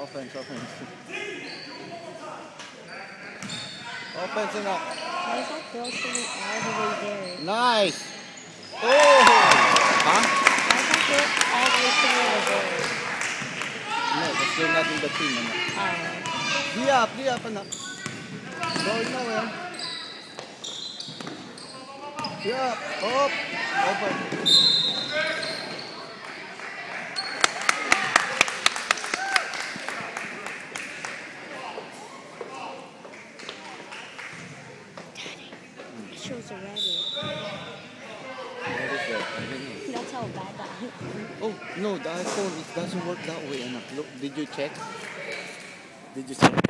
Offense, offense. Offense enough. Why is that girl sitting all the way there? Nice. Oh! Girl all the they're not in the team. Di up, anak. Going now, yan. Di up. Up. Open. It shows a rabbit. That's how bad that Oh, no, the iPhone, it doesn't work that way, anak. Look, did you check? Did you? Check.